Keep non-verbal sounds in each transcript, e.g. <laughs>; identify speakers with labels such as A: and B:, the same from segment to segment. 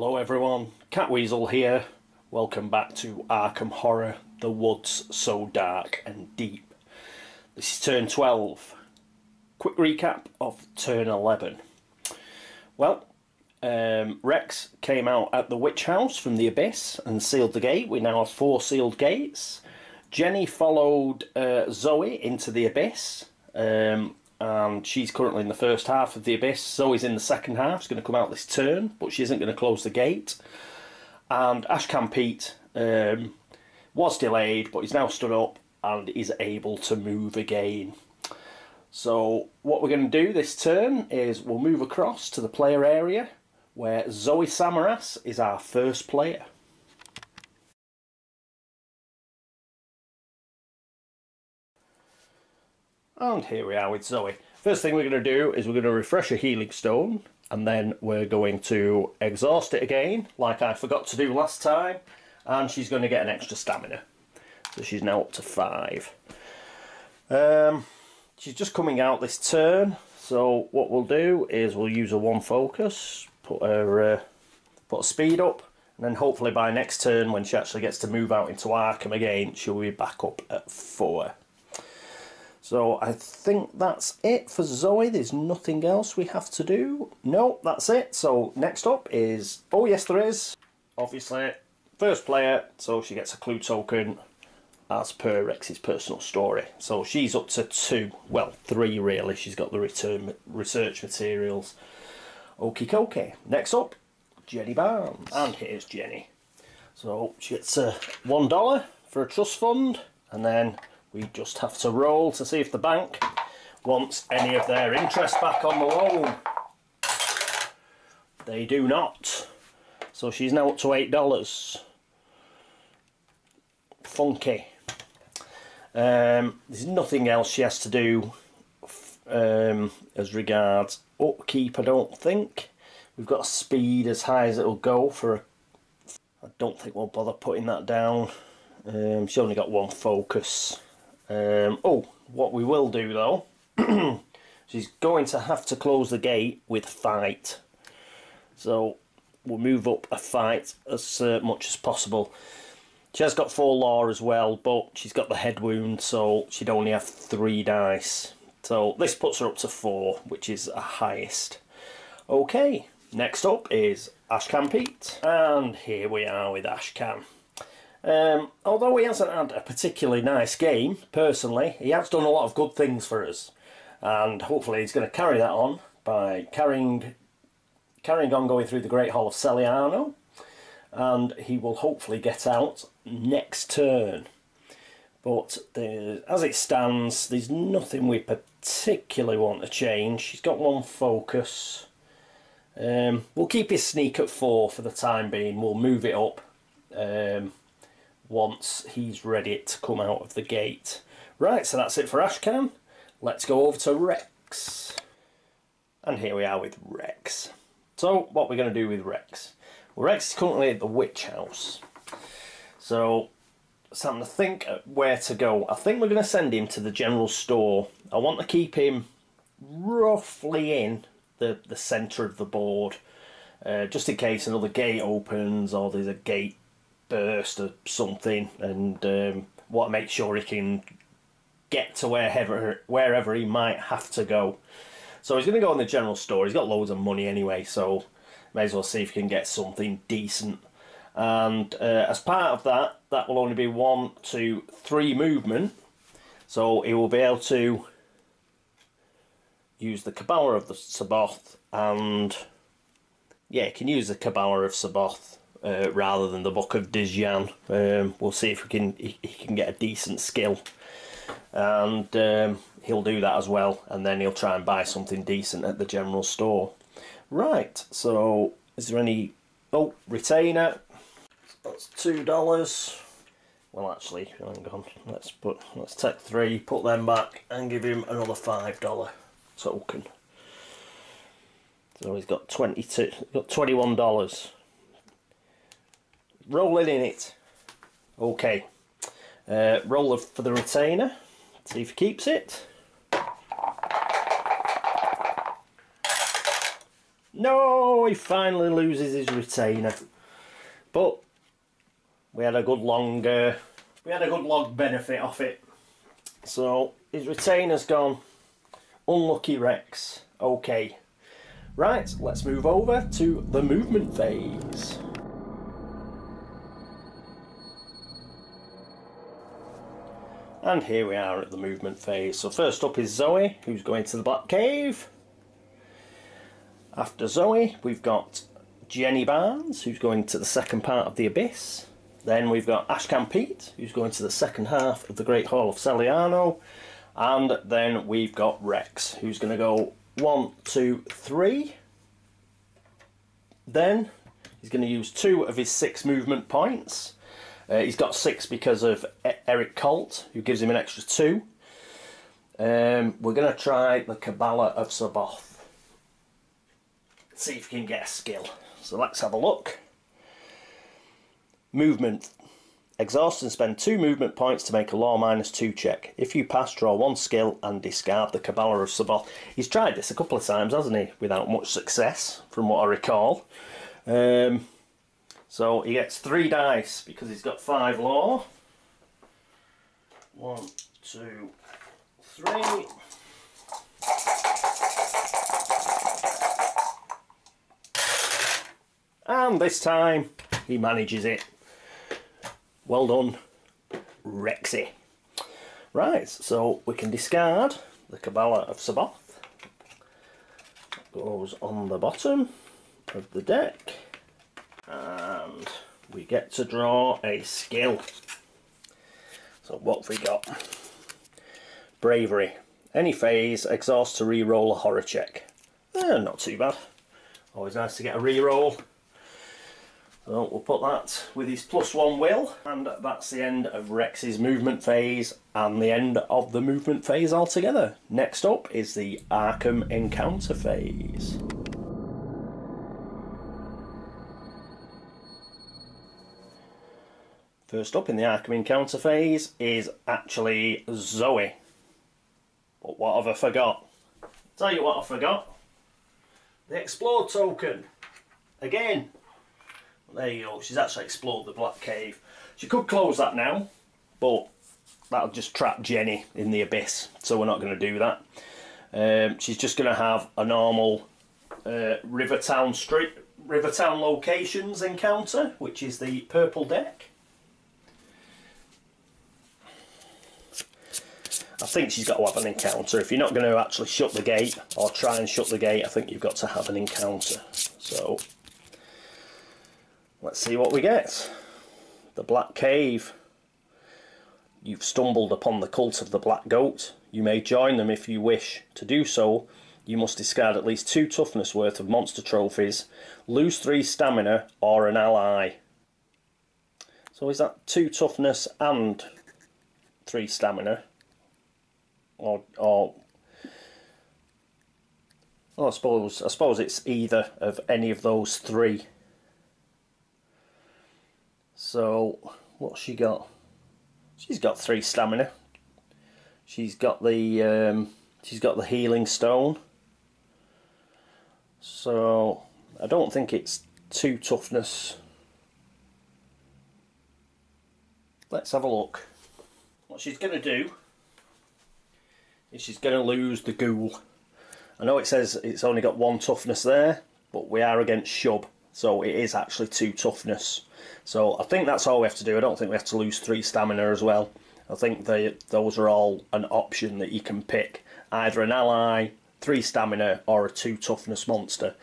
A: Hello everyone, Catweazle here. Welcome back to Arkham Horror, The Woods So Dark and Deep. This is turn 12. Quick recap of turn 11. Well, um, Rex came out at the witch house from the abyss and sealed the gate. We now have four sealed gates. Jenny followed uh, Zoe into the abyss. Um, and she's currently in the first half of the abyss. Zoe's in the second half. She's going to come out this turn, but she isn't going to close the gate. And Ashcan Pete um, was delayed, but he's now stood up and is able to move again. So what we're going to do this turn is we'll move across to the player area where Zoe Samaras is our first player. And here we are with Zoe. First thing we're going to do is we're going to refresh a healing stone and then we're going to exhaust it again like I forgot to do last time and she's going to get an extra stamina. So she's now up to five. Um, she's just coming out this turn so what we'll do is we'll use a one focus, put her uh, put a speed up and then hopefully by next turn when she actually gets to move out into Arkham again she'll be back up at four. So I think that's it for Zoe. There's nothing else we have to do. No, that's it. So next up is... Oh, yes, there is. Obviously, first player. So she gets a clue token as per Rex's personal story. So she's up to two. Well, three, really. She's got the return research materials. Okie dokie. Next up, Jenny Barnes. And here's Jenny. So she gets a $1 for a trust fund. And then we just have to roll to see if the bank wants any of their interest back on the loan. They do not. So she's now up to $8. Funky. Um, there's nothing else she has to do um, as regards upkeep, I don't think. We've got speed as high as it'll go for a... I don't think we'll bother putting that down. Um, she only got one focus. Um, oh, what we will do though, <clears throat> she's going to have to close the gate with fight. So we'll move up a fight as uh, much as possible. She has got four law as well, but she's got the head wound, so she'd only have three dice. So this puts her up to four, which is a highest. Okay, next up is Ashcan Pete. And here we are with Ashcan. Um, although he hasn't had a particularly nice game, personally, he has done a lot of good things for us. And hopefully he's going to carry that on by carrying, carrying on going through the Great Hall of Celaeno. And he will hopefully get out next turn. But as it stands, there's nothing we particularly want to change. He's got one focus. Um, we'll keep his sneak at four for the time being. We'll move it up. Um, once he's ready to come out of the gate. Right, so that's it for Ashcan. Let's go over to Rex. And here we are with Rex. So, what we're going to do with Rex. Well, Rex is currently at the Witch House. So, starting to think where to go. I think we're going to send him to the general store. I want to keep him roughly in the, the centre of the board. Uh, just in case another gate opens or there's a gate burst or something, and um, want to make sure he can get to wherever wherever he might have to go. So he's going to go in the general store. He's got loads of money anyway, so may as well see if he can get something decent. And uh, as part of that, that will only be one, two, three movement. So he will be able to use the Cabala of the Saboth and yeah, he can use the Cabala of Saboth uh, rather than the Book of Dzyan. Um, we'll see if we can he, he, can get a decent skill, and um, he'll do that as well. And then he'll try and buy something decent at the general store. Right. So is there any? Oh, retainer. That's two dollars. Well, actually, hang on. Let's put let's take three, put them back, and give him another five dollar token. So he's got twenty two, got twenty one dollars rolling in it. Okay, uh, roll for the retainer, see if he keeps it. No, he finally loses his retainer. But we had a good long, uh, we had a good long benefit off it. So his retainer's gone. Unlucky Rex. Okay. Right, let's move over to the movement phase. And here we are at the movement phase. So first up is Zoe, who's going to the Black Cave. After Zoe, we've got Jenny Barnes, who's going to the second part of the Abyss. Then we've got Ashcan Pete, who's going to the second half of the Great Hall of Celaeno. And then we've got Rex, who's going to go one, two, three. Then he's going to use two of his six movement points. Uh, he's got six because of Eric Colt, who gives him an extra two. Um, we're going to try the Cabala of Saboth. See if we can get a skill. So let's have a look. Movement. Exhaust and spend two movement points to make a law minus two check. If you pass, draw one skill and discard the Cabala of Saboth. He's tried this a couple of times, hasn't he? Without much success, from what I recall. Um, so he gets three dice because he's got five law. One, two, three. And this time he manages it. Well done, Rexy. Right, so we can discard the Cabala of Saboth. Goes on the bottom of the deck we get to draw a skill. So what we got? Bravery. Any phase, exhaust to re-roll a horror check. Eh, not too bad. Always nice to get a re-roll. So we'll put that with his plus one will, and that's the end of Rex's movement phase and the end of the movement phase altogether. Next up is the Arkham Encounter phase. First up in the Arkham Encounter phase is actually Zoe. But what have I forgot? Tell you what I forgot. The Explore token. Again. There you go. She's actually explored the Black Cave. She could close that now, but that'll just trap Jenny in the abyss. So we're not going to do that. Um, she's just going to have a normal uh, Rivertown Street, Rivertown locations encounter, which is the purple deck. I think she's got to have an encounter. If you're not going to actually shut the gate or try and shut the gate, I think you've got to have an encounter. So, let's see what we get. The Black Cave. You've stumbled upon the cult of the Black Goat. You may join them if you wish. To do so, you must discard at least two toughness worth of monster trophies, lose three stamina, or an ally. So is that two toughness and three stamina? Or or well, I suppose I suppose it's either of any of those three. So what's she got? She's got three stamina. She's got the um, she's got the healing stone. So I don't think it's two toughness. Let's have a look. What she's going to do she's going to lose the ghoul. I know it says it's only got one toughness there, but we are against Shub, so it is actually two toughness. So I think that's all we have to do. I don't think we have to lose three stamina as well. I think they, those are all an option that you can pick. Either an ally, three stamina, or a two toughness monster.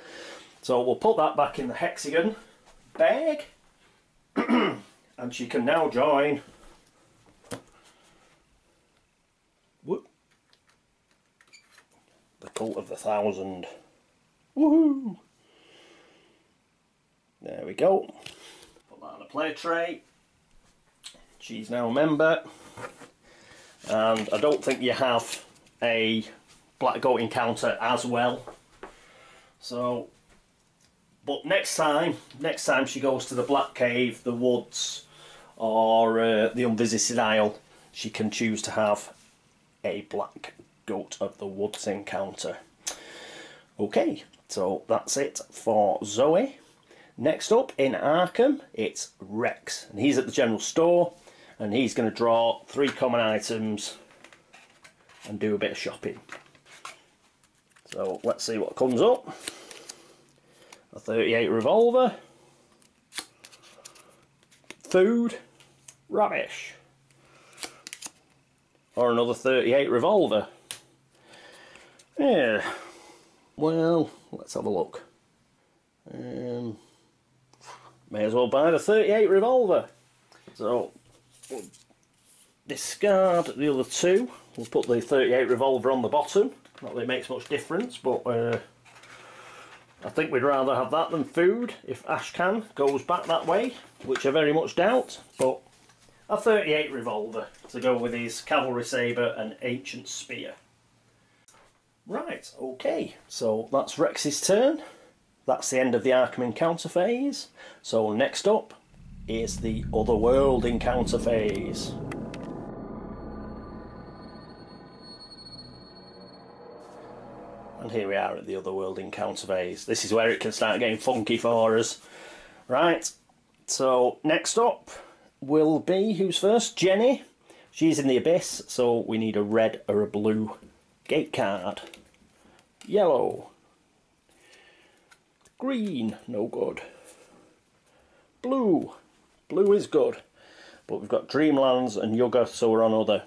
A: So we'll put that back in the hexagon bag. <clears throat> and she can now join the Cult of the Thousand. Woohoo! There we go. Put that on a play tray. She's now a member. And I don't think you have a Black Goat encounter as well. So, but next time, next time she goes to the Black Cave, the woods, or uh, the Unvisited Isle, she can choose to have a Black Goat of the Woods encounter. Okay, So that's it for Zoe. Next up in Arkham, it's Rex, and he's at the general store, and he's going to draw three common items and do a bit of shopping. So let's see what comes up. A 38 revolver, food, rubbish, or another 38 revolver. Yeah, well, let's have a look. Um, may as well buy the 38 revolver. So, we'll discard the other two. We'll put the 38 revolver on the bottom. Not that it makes much difference, but uh, I think we'd rather have that than food if Ashcan goes back that way, which I very much doubt. But a 38 revolver to go with his cavalry sabre and ancient spear. Right, okay, so that's Rex's turn. That's the end of the Arkham encounter phase. So next up is the Otherworld encounter phase. And here we are at the Otherworld encounter phase. This is where it can start getting funky for us. Right, so next up will be, who's first? Jenny. She's in the Abyss, so we need a red or a blue gate card. Yellow. Green, no good. Blue. Blue is good. But we've got Dreamlands and Yuggoth, so we're on other.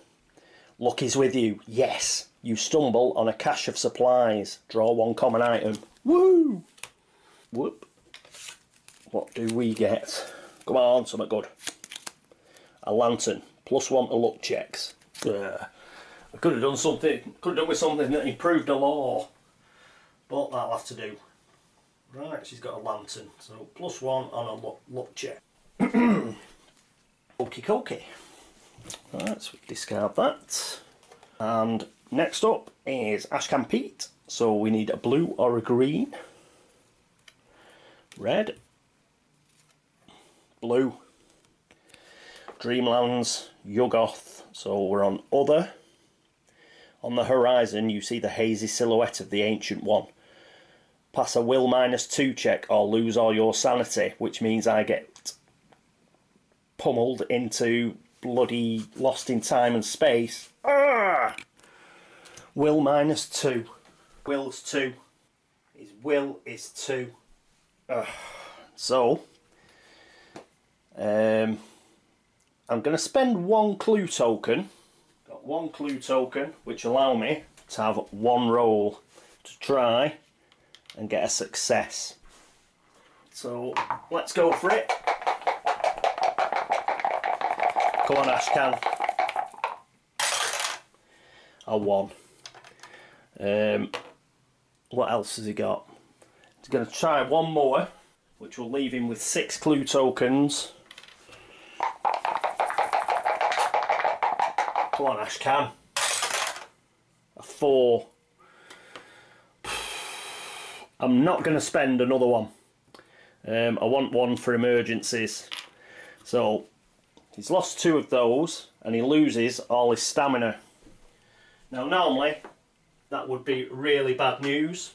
A: Luck is with you. Yes. You stumble on a cache of supplies. Draw one common item. Woo! Whoop. What do we get? Come on, something good. A lantern. Plus one to luck checks. Ugh. I could have done something, could have done with something that improved the law. But that'll have to do. Right, she's got a lantern. So plus one on a luck, luck check. <clears throat> Okie dokie. Right, so discard that. And next up is Ashcan Pete. So we need a blue or a green. Red. Blue. Dreamlands, Yuggoth. So we're on other. On the horizon you see the hazy silhouette of the Ancient One. Pass a will minus two check or lose all your sanity, which means I get pummeled into bloody lost in time and space. Ah! Will minus two. Will's two. His will is two. Ugh. So, um, I'm going to spend one clue token. One clue token, which allow me to have one roll to try and get a success. So let's go for it. Come on, Ashcan. A one. Um, what else has he got? He's going to try one more, which will leave him with six clue tokens. Come on, Ashcan. A four. I'm not going to spend another one. Um, I want one for emergencies. So he's lost two of those and he loses all his stamina. Now normally that would be really bad news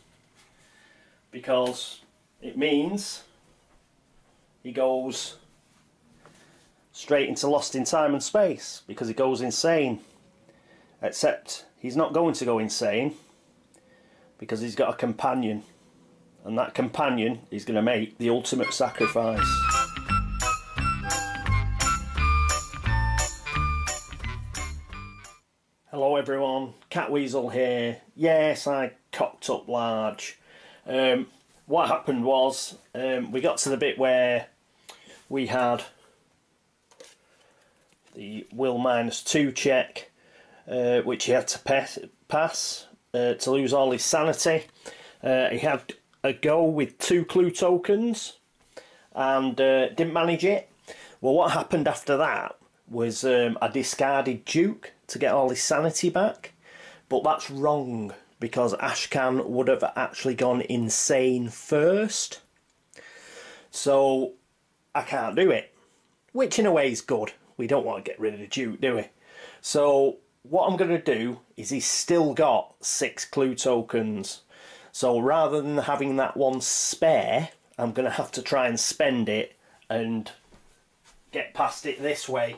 A: because it means he goes straight into lost in time and space because he goes insane except he's not going to go insane because he's got a companion and that companion is going to make the ultimate sacrifice. Hello everyone, Catweazle here. Yes, I cocked up large. Um, what happened was, um, we got to the bit where we had the will minus two check, uh, which he had to pass, pass uh, to lose all his sanity. Uh, he had a go with two clue tokens and uh, didn't manage it. Well, what happened after that was um, I discarded Duke to get all his sanity back, but that's wrong because Ashcan would have actually gone insane first. So I can't do it, which in a way is good. We don't want to get rid of the Duke, do we? So what I'm going to do is he's still got six clue tokens. So rather than having that one spare, I'm going to have to try and spend it and get past it this way.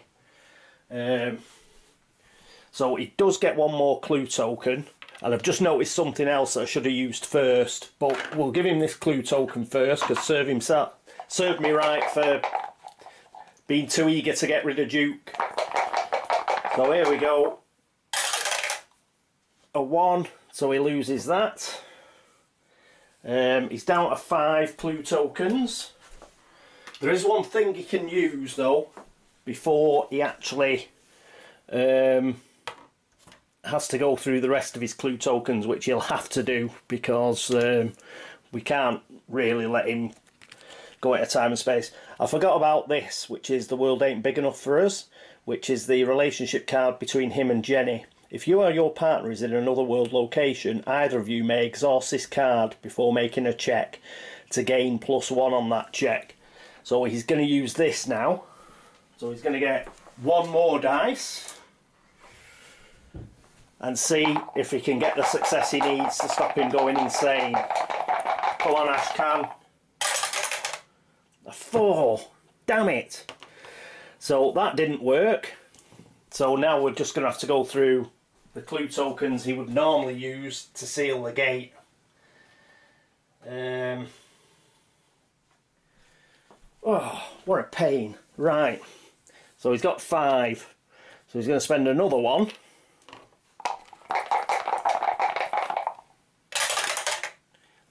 A: Um, so he does get one more clue token. And I've just noticed something else that I should have used first. But we'll give him this clue token first because serve himself served me right for being too eager to get rid of Duke. So here we go. A one, so he loses that. Um, he's down to five clue tokens. There is one thing he can use though before he actually um, has to go through the rest of his clue tokens, which he'll have to do because um, we can't really let him go a time and space. I forgot about this, which is The World Ain't Big Enough for Us, which is the relationship card between him and Jenny. If you or your partner is in another world location, either of you may exhaust this card before making a check to gain plus one on that check. So he's going to use this now. So he's going to get one more dice and see if he can get the success he needs to stop him going insane. Come on, Ashcan. A four. Damn it. So that didn't work. So now we're just going to have to go through the clue tokens he would normally use to seal the gate. Um, oh, what a pain. Right. So he's got five. So he's going to spend another one.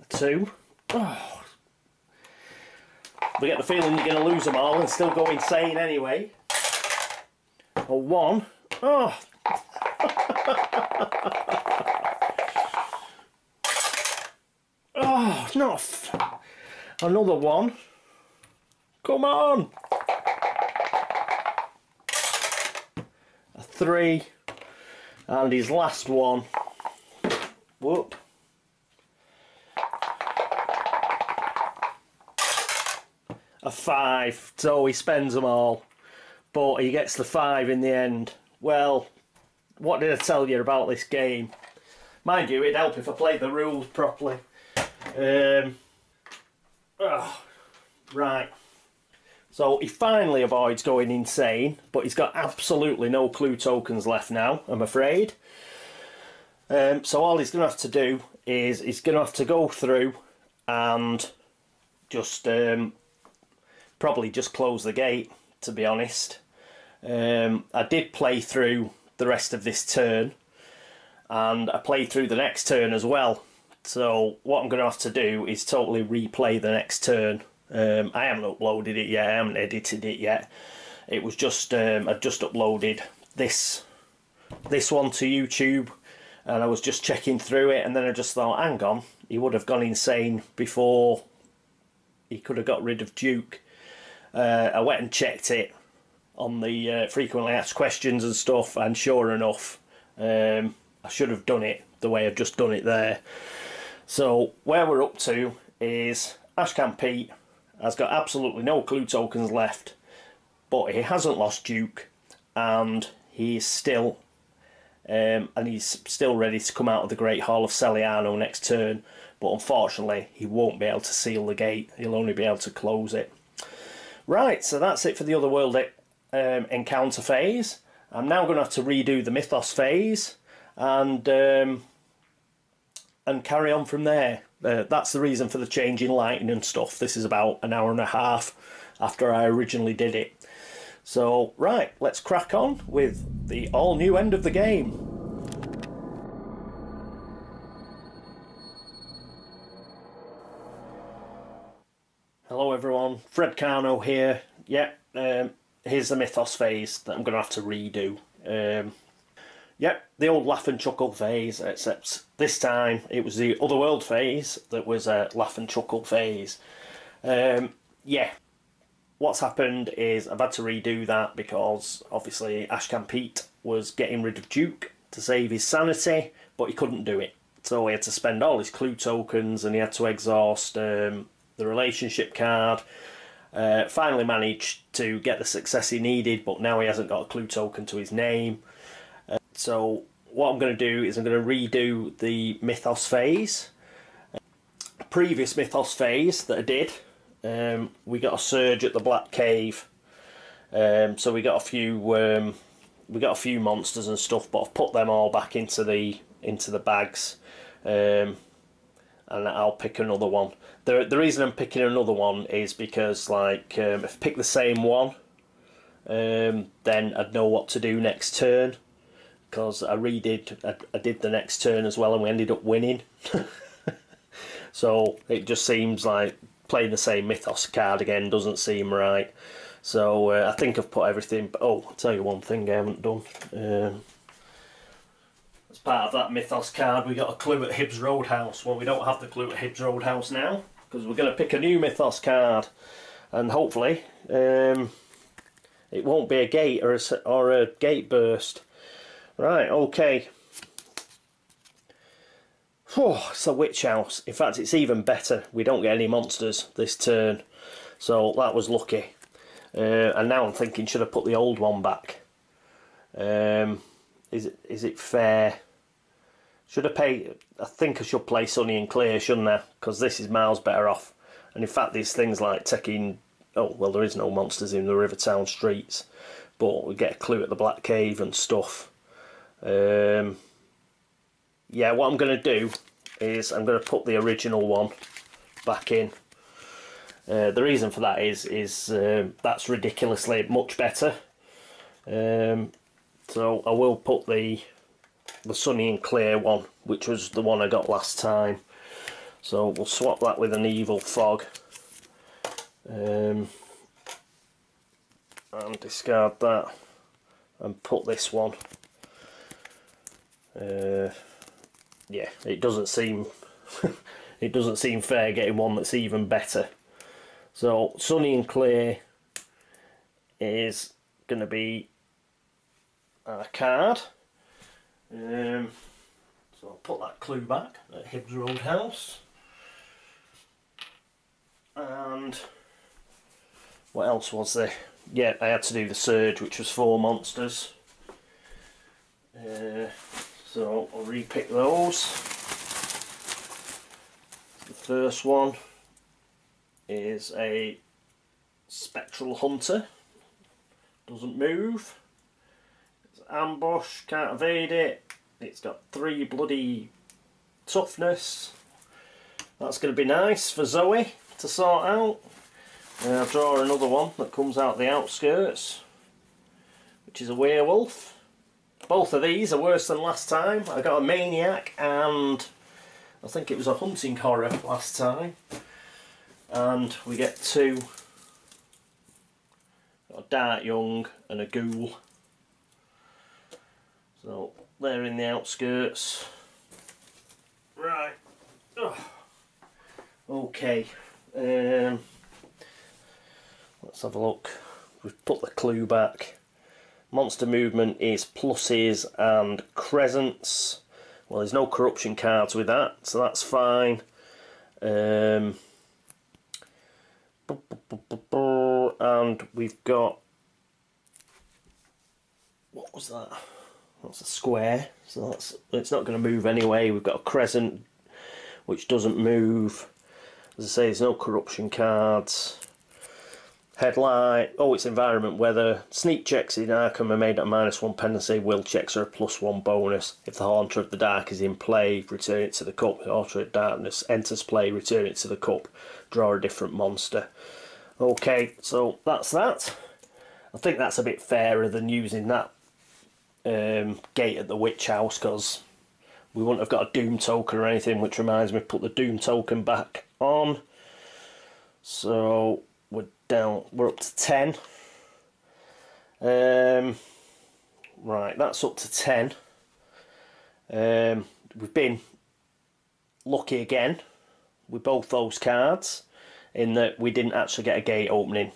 A: A two. Oh. We get the feeling you're going to lose them all and still go insane anyway. A one. Oh. <laughs> oh, not another one. Come on. A three. And his last one. Whoop. Five, so he spends them all, but he gets the five in the end. Well, what did I tell you about this game? Mind you, it'd help if I played the rules properly. Um, oh, right. So he finally avoids going insane, but he's got absolutely no clue tokens left now, I'm afraid. Um, so all he's going to have to do is he's going to have to go through and just um, probably just close the gate, to be honest. Um, I did play through the rest of this turn, and I played through the next turn as well. So what I'm going to have to do is totally replay the next turn. Um, I haven't uploaded it yet, I haven't edited it yet. It was just, um, I just uploaded this, this one to YouTube, and I was just checking through it, and then I just thought, hang on, he would have gone insane before he could have got rid of Duke uh, I went and checked it on the uh, frequently asked questions and stuff, and sure enough, um, I should have done it the way I've just done it there. So where we're up to is Ashcan Pete has got absolutely no clue tokens left, but he hasn't lost Duke, and he's still um, and he's still ready to come out of the Great Hall of Celaeno next turn. But unfortunately, he won't be able to seal the gate. He'll only be able to close it. Right, so that's it for the Otherworld um, encounter phase. I'm now going to have to redo the Mythos phase and um, and carry on from there. Uh, that's the reason for the change in lighting and stuff. This is about an hour and a half after I originally did it. So, right, let's crack on with the all new end of the game. Hello everyone, Fred Karno here. Yeah, um, here's the Mythos phase that I'm going to have to redo. Um, yep, the old laugh and chuckle phase, except this time it was the Otherworld phase that was a laugh and chuckle phase. Um, yeah, what's happened is I've had to redo that because obviously Ashcan Pete was getting rid of Duke to save his sanity, but he couldn't do it. So he had to spend all his clue tokens and he had to exhaust um, the relationship card. Uh, finally managed to get the success he needed, but now he hasn't got a clue token to his name. Uh, so what I'm going to do is I'm going to redo the Mythos phase. previous Mythos phase that I did, um, we got a surge at the Black Cave. Um, so we got a few um, we got a few monsters and stuff, but I've put them all back into the into the bags, um, and I'll pick another one. The the reason I'm picking another one is because like um, if I pick the same one, um, then I'd know what to do next turn. Because I redid, I, I did the next turn as well, and we ended up winning. <laughs> so it just seems like playing the same Mythos card again doesn't seem right. So uh, I think I've put everything. But oh, I'll tell you one thing I haven't done. Um, part of that Mythos card, we got a clue at Hibbs Roadhouse. Well, we don't have the clue at Hibbs Roadhouse now because we're going to pick a new Mythos card, and hopefully um, it won't be a gate or a, or a gate burst. Right, okay. Oh, it's a witch house. In fact, it's even better. We don't get any monsters this turn. So that was lucky. Uh, and now I'm thinking, should I put the old one back? Um, is it is it fair? Should I pay? I think I should play Sunny and Clear, shouldn't I? Because this is miles better off. And in fact, these things like taking. Oh well, there is no monsters in the Rivertown streets, but we get a clue at the Black Cave and stuff. Um, yeah, what I'm going to do is I'm going to put the original one back in. Uh, the reason for that is is um, that's ridiculously much better. Um, so I will put the the sunny and clear one, which was the one I got last time. So we'll swap that with an evil fog. Um, and discard that and put this one uh, yeah it doesn't seem <laughs> it doesn't seem fair getting one that's even better so sunny and clear is going to be a card um, so I'll put that clue back at Hibbs Road House. and what else was there yeah I had to do the surge which was four monsters uh, so I'll repick those. The first one is a Spectral Hunter. Doesn't move. It's ambush, can't evade it. It's got three bloody toughness. That's going to be nice for Zoe to sort out. And I'll draw another one that comes out the outskirts, which is a werewolf. Both of these are worse than last time. I got a Maniac and I think it was a Hunting Horror last time. And we get two. a Dark Young and a Ghoul. So they're in the outskirts. Right. Ugh. Okay. Um, let's have a look. We've put the clue back. Monster movement is pluses and crescents. Well, there's no corruption cards with that, so that's fine. Um, and we've got what was that? That's a square, so that's it's not going to move anyway. We've got a crescent, which doesn't move. As I say, there's no corruption cards. Headlight, oh it's environment weather. Sneak checks in Arkham are made at minus one penalty, will checks are a plus one bonus. If the Haunter of the Dark is in play, return it to the cup. Haunter of Darkness enters play, return it to the cup. Draw a different monster. Okay, so that's that. I think that's a bit fairer than using that um, gate at the Witch House because we wouldn't have got a Doom token or anything, which reminds me, put the Doom token back on. So we're down, we're up to 10. Um, right, that's up to 10. Um, we've been lucky again with both those cards in that we didn't actually get a gate opening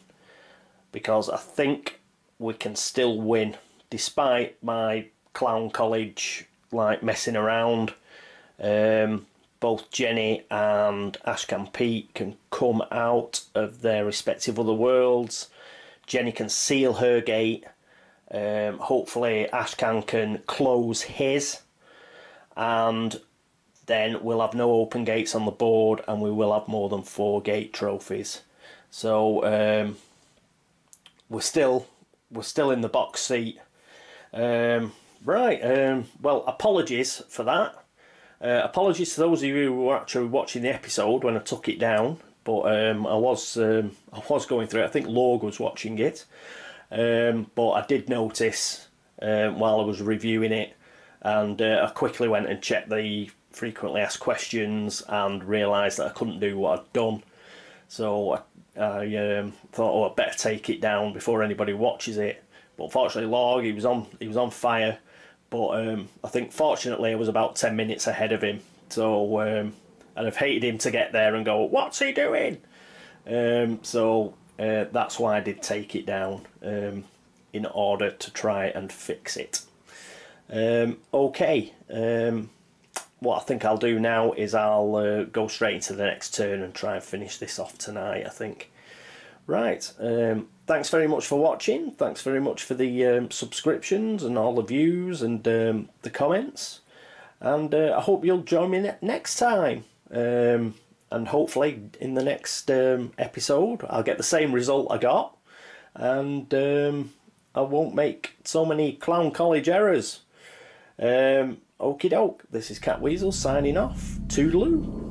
A: because I think we can still win despite my clown college like messing around um, both Jenny and Ashcan Pete can come out of their respective other worlds. Jenny can seal her gate. Um, hopefully, Ashcan can close his. And then we'll have no open gates on the board and we will have more than four gate trophies. So um, we're still we're still in the box seat. Um, right. Um, well, apologies for that. Uh, apologies to those of you who were actually watching the episode when I took it down, but um, I was um, I was going through it. I think Log was watching it, um, but I did notice um, while I was reviewing it, and uh, I quickly went and checked the frequently asked questions and realised that I couldn't do what I'd done. So I, I thought, oh, I better take it down before anybody watches it. But fortunately, Log he was on he was on fire but um, I think fortunately I was about 10 minutes ahead of him. So um, I'd have hated him to get there and go, What's he doing? Um, so uh, that's why I did take it down um, in order to try and fix it. Um, okay, um, what I think I'll do now is I'll uh, go straight into the next turn and try and finish this off tonight, I think. Right, um, thanks very much for watching. Thanks very much for the um, subscriptions and all the views and um, the comments. And uh, I hope you'll join me ne next time. Um, and hopefully, in the next um, episode, I'll get the same result I got. And um, I won't make so many Clown College errors. Okie doke, this is Catweazle signing off. Toodaloo.